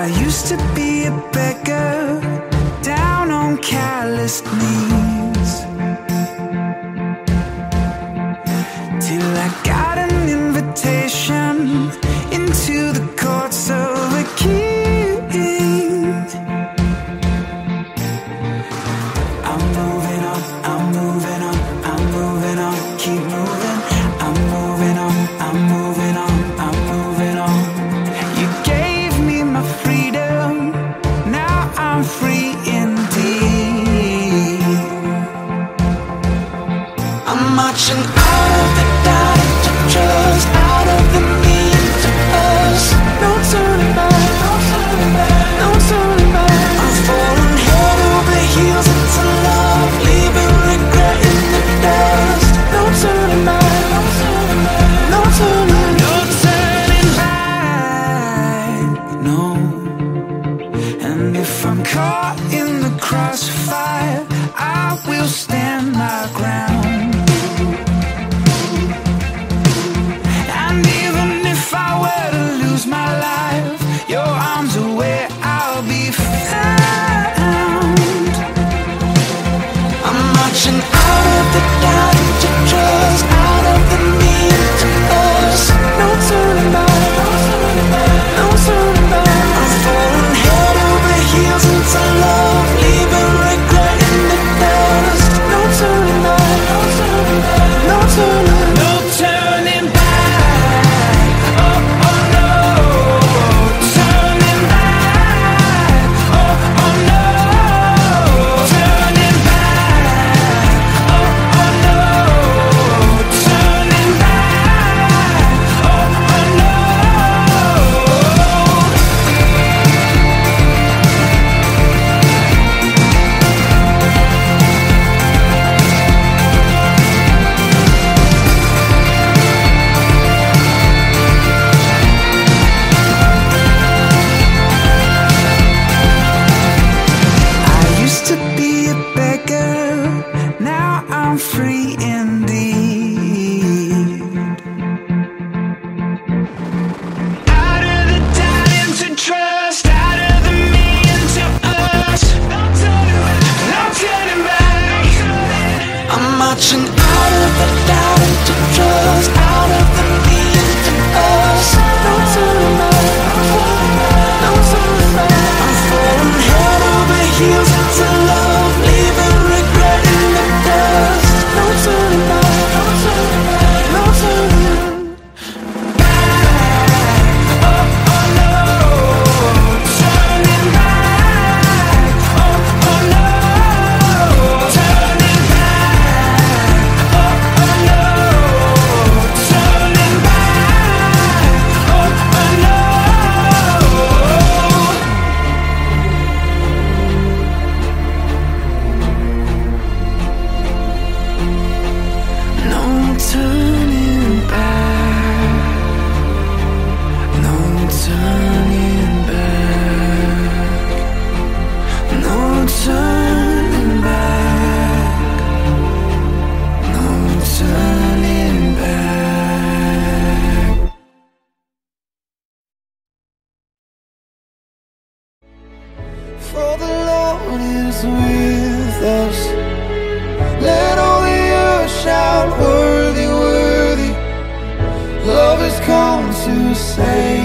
I used to be a beggar down on calloused knees. Rushing out of the dark to trust Out of the need to us. No turning back No turning back No turning back. I'm falling head over heels into love Leaving regret in the dust. No turning back No turning back No turning No turning back No. And if I'm caught in the crossfire say